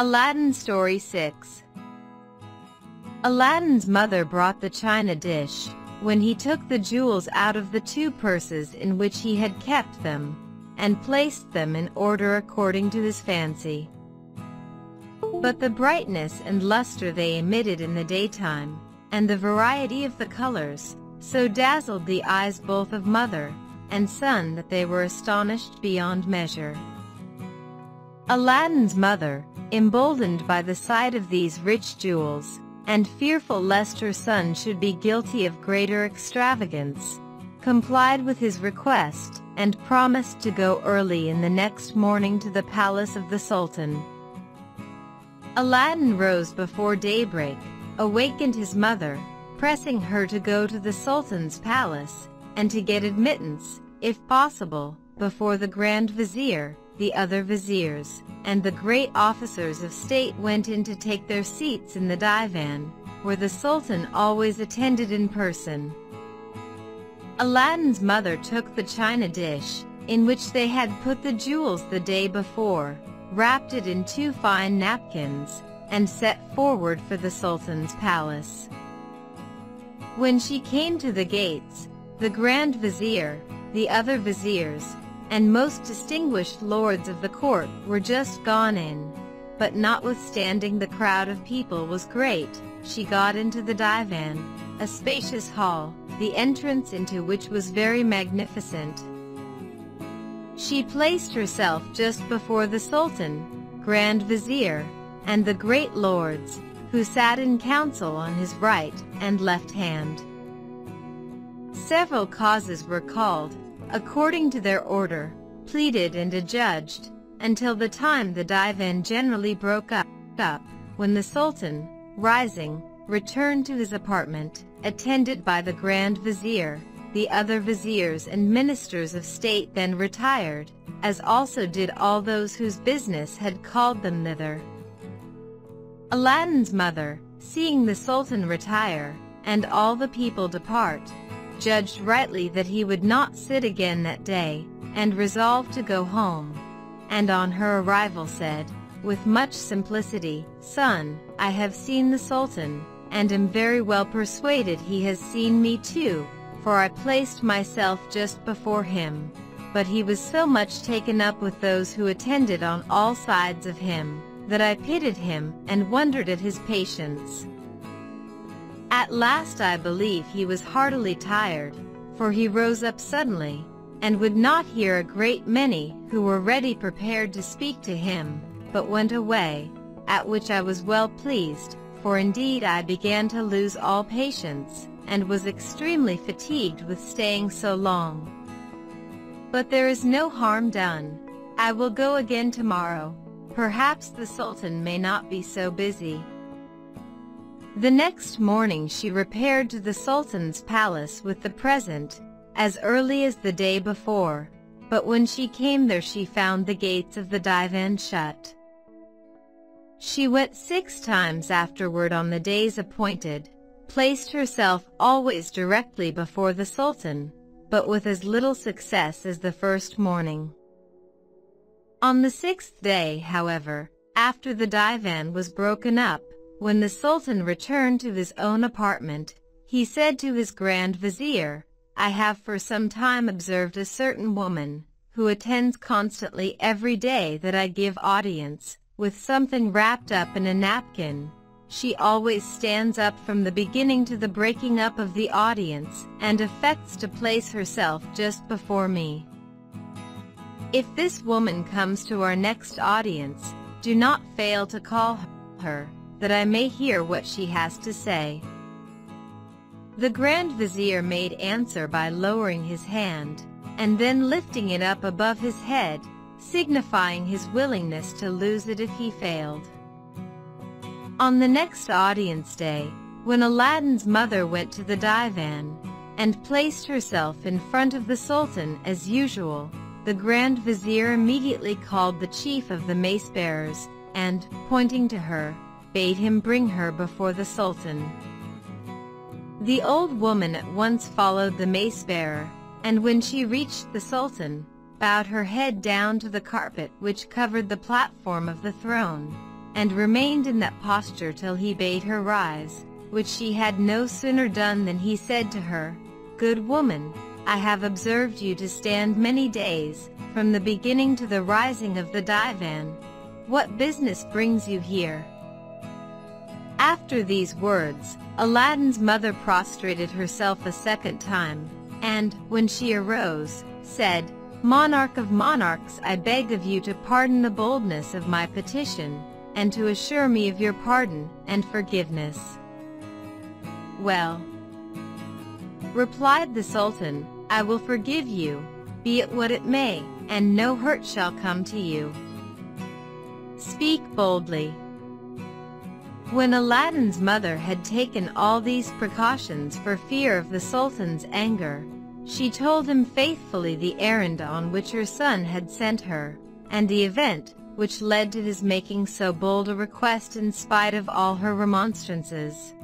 Aladdin Story 6 Aladdin's mother brought the china dish, when he took the jewels out of the two purses in which he had kept them, and placed them in order according to his fancy. But the brightness and luster they emitted in the daytime, and the variety of the colors, so dazzled the eyes both of mother and son that they were astonished beyond measure. Aladdin's mother, emboldened by the sight of these rich jewels, and fearful lest her son should be guilty of greater extravagance, complied with his request, and promised to go early in the next morning to the palace of the Sultan. Aladdin rose before daybreak, awakened his mother, pressing her to go to the Sultan's palace, and to get admittance, if possible, before the Grand Vizier, the other viziers, and the great officers of state went in to take their seats in the divan, where the Sultan always attended in person. Aladdin's mother took the china dish, in which they had put the jewels the day before, wrapped it in two fine napkins, and set forward for the Sultan's palace. When she came to the gates, the Grand Vizier, the other viziers, and most distinguished lords of the court were just gone in. But notwithstanding the crowd of people was great, she got into the divan, a spacious hall, the entrance into which was very magnificent. She placed herself just before the Sultan, Grand Vizier, and the great lords, who sat in council on his right and left hand. Several causes were called, according to their order, pleaded and adjudged, until the time the divan generally broke up, up, when the Sultan, rising, returned to his apartment, attended by the Grand Vizier. The other viziers and ministers of state then retired, as also did all those whose business had called them thither. Aladdin's mother, seeing the Sultan retire, and all the people depart, judged rightly that he would not sit again that day, and resolved to go home. And on her arrival said, with much simplicity, Son, I have seen the Sultan, and am very well persuaded he has seen me too, for I placed myself just before him. But he was so much taken up with those who attended on all sides of him, that I pitied him and wondered at his patience. At last I believe he was heartily tired, for he rose up suddenly, and would not hear a great many who were ready prepared to speak to him, but went away, at which I was well pleased, for indeed I began to lose all patience, and was extremely fatigued with staying so long. But there is no harm done. I will go again tomorrow. Perhaps the Sultan may not be so busy. The next morning she repaired to the Sultan's palace with the present, as early as the day before, but when she came there she found the gates of the divan shut. She went six times afterward on the days appointed, placed herself always directly before the Sultan, but with as little success as the first morning. On the sixth day, however, after the divan was broken up, when the Sultan returned to his own apartment, he said to his Grand Vizier, I have for some time observed a certain woman, who attends constantly every day that I give audience, with something wrapped up in a napkin. She always stands up from the beginning to the breaking up of the audience, and affects to place herself just before me. If this woman comes to our next audience, do not fail to call her that I may hear what she has to say. The Grand Vizier made answer by lowering his hand, and then lifting it up above his head, signifying his willingness to lose it if he failed. On the next audience day, when Aladdin's mother went to the divan, and placed herself in front of the Sultan as usual, the Grand Vizier immediately called the chief of the mace-bearers, and, pointing to her, bade him bring her before the Sultan. The old woman at once followed the mace-bearer, and when she reached the Sultan, bowed her head down to the carpet which covered the platform of the throne, and remained in that posture till he bade her rise, which she had no sooner done than he said to her, Good woman, I have observed you to stand many days, from the beginning to the rising of the divan. What business brings you here? After these words, Aladdin's mother prostrated herself a second time, and, when she arose, said, Monarch of monarchs I beg of you to pardon the boldness of my petition, and to assure me of your pardon and forgiveness. Well, replied the Sultan, I will forgive you, be it what it may, and no hurt shall come to you. Speak boldly. When Aladdin's mother had taken all these precautions for fear of the Sultan's anger, she told him faithfully the errand on which her son had sent her, and the event which led to his making so bold a request in spite of all her remonstrances.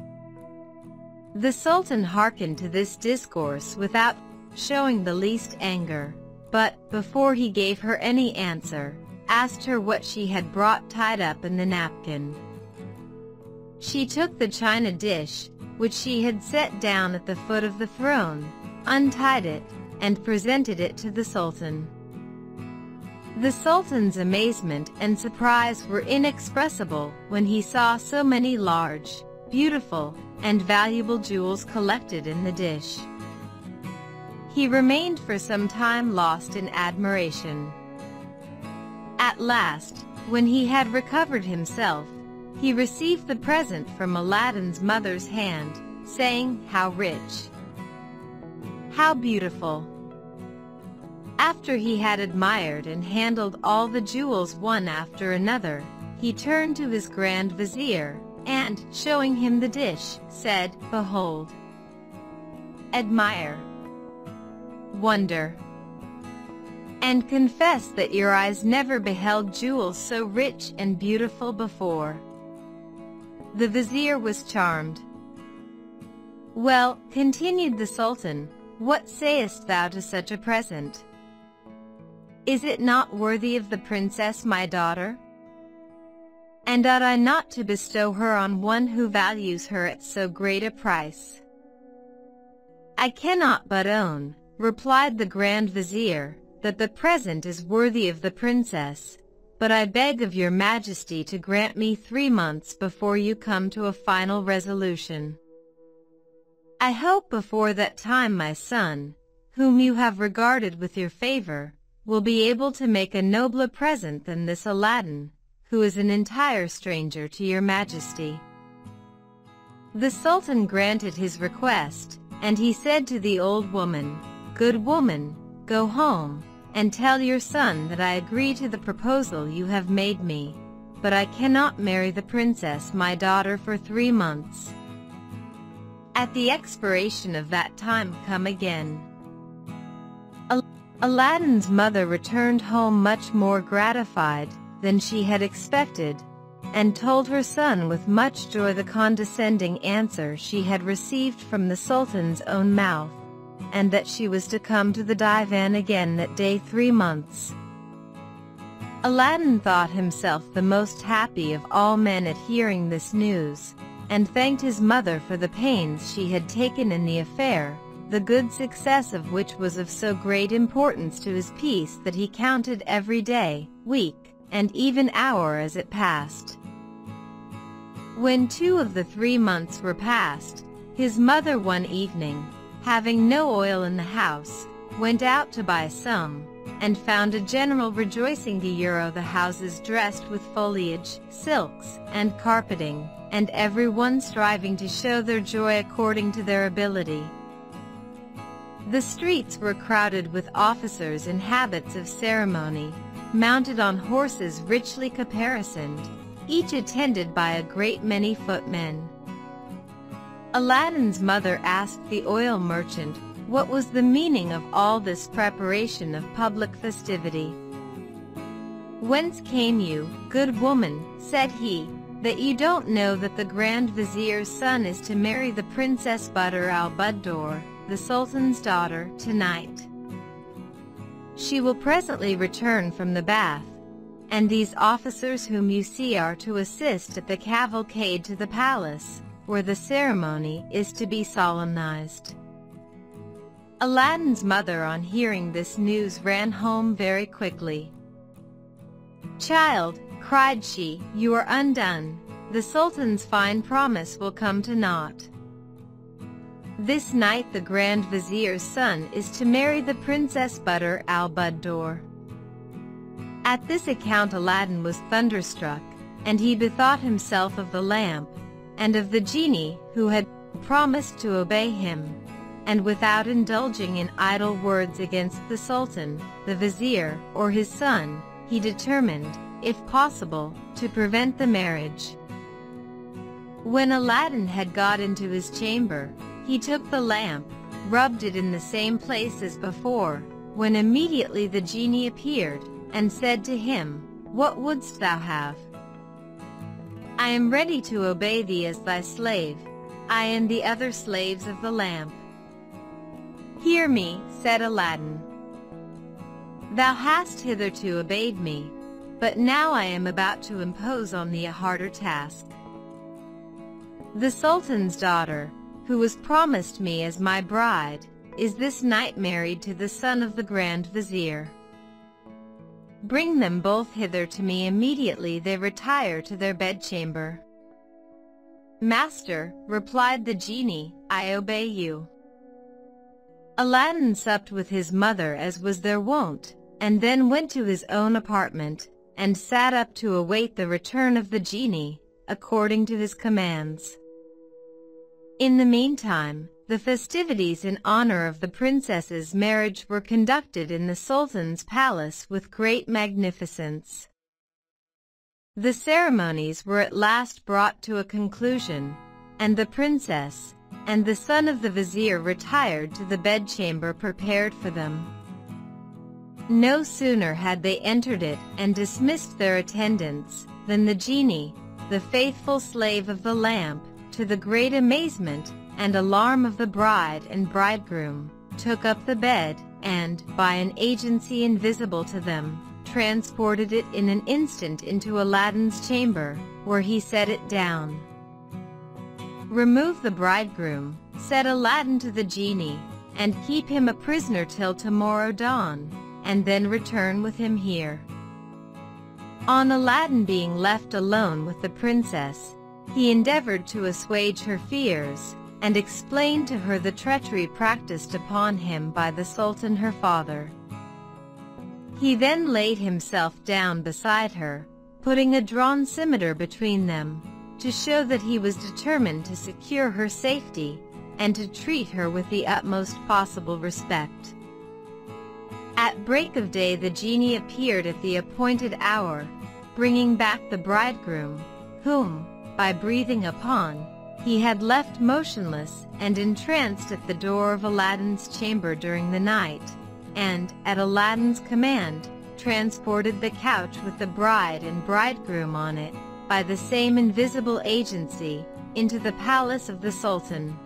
The Sultan hearkened to this discourse without showing the least anger, but, before he gave her any answer, asked her what she had brought tied up in the napkin. She took the china dish, which she had set down at the foot of the throne, untied it, and presented it to the Sultan. The Sultan's amazement and surprise were inexpressible when he saw so many large, beautiful, and valuable jewels collected in the dish. He remained for some time lost in admiration. At last, when he had recovered himself, he received the present from Aladdin's mother's hand, saying, How rich! How beautiful! After he had admired and handled all the jewels one after another, he turned to his Grand Vizier, and, showing him the dish, said, Behold! Admire! Wonder! And confess that your eyes never beheld jewels so rich and beautiful before. The vizier was charmed. Well, continued the Sultan, what sayest thou to such a present? Is it not worthy of the princess my daughter? And ought I not to bestow her on one who values her at so great a price? I cannot but own, replied the Grand Vizier, that the present is worthy of the princess, but I beg of your majesty to grant me three months before you come to a final resolution. I hope before that time my son, whom you have regarded with your favor, will be able to make a nobler present than this Aladdin, who is an entire stranger to your majesty. The Sultan granted his request, and he said to the old woman, Good woman, go home, and tell your son that I agree to the proposal you have made me, but I cannot marry the princess my daughter for three months. At the expiration of that time come again. Aladdin's mother returned home much more gratified than she had expected, and told her son with much joy the condescending answer she had received from the Sultan's own mouth, and that she was to come to the divan again that day three months. Aladdin thought himself the most happy of all men at hearing this news, and thanked his mother for the pains she had taken in the affair, the good success of which was of so great importance to his peace that he counted every day, week, and even hour as it passed. When two of the three months were past, his mother one evening, having no oil in the house, went out to buy some, and found a general rejoicing to Euro the houses dressed with foliage, silks, and carpeting, and every one striving to show their joy according to their ability. The streets were crowded with officers in habits of ceremony, mounted on horses richly caparisoned, each attended by a great many footmen. Aladdin's mother asked the oil merchant what was the meaning of all this preparation of public festivity. Whence came you, good woman, said he, that you don't know that the Grand Vizier's son is to marry the Princess Buddir al-Buddoor, the Sultan's daughter, tonight. She will presently return from the bath, and these officers whom you see are to assist at the cavalcade to the palace, where the ceremony is to be solemnized. Aladdin's mother on hearing this news ran home very quickly. Child, cried she, you are undone. The Sultan's fine promise will come to naught. This night the Grand Vizier's son is to marry the Princess Buddir al-Buddoor. At this account Aladdin was thunderstruck, and he bethought himself of the lamp, and of the genie who had promised to obey him. And without indulging in idle words against the Sultan, the Vizier, or his son, he determined, if possible, to prevent the marriage. When Aladdin had got into his chamber, he took the lamp, rubbed it in the same place as before, when immediately the genie appeared, and said to him, What wouldst thou have? I am ready to obey thee as thy slave, I and the other slaves of the lamp. Hear me, said Aladdin. Thou hast hitherto obeyed me, but now I am about to impose on thee a harder task. The Sultan's daughter, who was promised me as my bride, is this night married to the son of the Grand Vizier. Bring them both hither to me immediately they retire to their bedchamber. Master, replied the genie, I obey you. Aladdin supped with his mother as was their wont, and then went to his own apartment, and sat up to await the return of the genie, according to his commands. In the meantime, the festivities in honor of the princess's marriage were conducted in the Sultan's palace with great magnificence. The ceremonies were at last brought to a conclusion, and the princess and the son of the vizier retired to the bedchamber prepared for them. No sooner had they entered it and dismissed their attendants than the genie, the faithful slave of the lamp, to the great amazement and alarm of the bride and bridegroom, took up the bed, and, by an agency invisible to them, transported it in an instant into Aladdin's chamber, where he set it down. Remove the bridegroom, said Aladdin to the genie, and keep him a prisoner till tomorrow dawn, and then return with him here. On Aladdin being left alone with the princess, he endeavored to assuage her fears, and explained to her the treachery practiced upon him by the Sultan her father. He then laid himself down beside her, putting a drawn scimitar between them, to show that he was determined to secure her safety, and to treat her with the utmost possible respect. At break of day the genie appeared at the appointed hour, bringing back the bridegroom, whom, by breathing upon, he had left motionless and entranced at the door of Aladdin's chamber during the night, and, at Aladdin's command, transported the couch with the bride and bridegroom on it, by the same invisible agency, into the palace of the Sultan.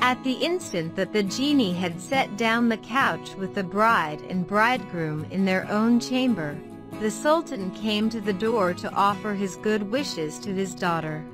At the instant that the genie had set down the couch with the bride and bridegroom in their own chamber, the Sultan came to the door to offer his good wishes to his daughter.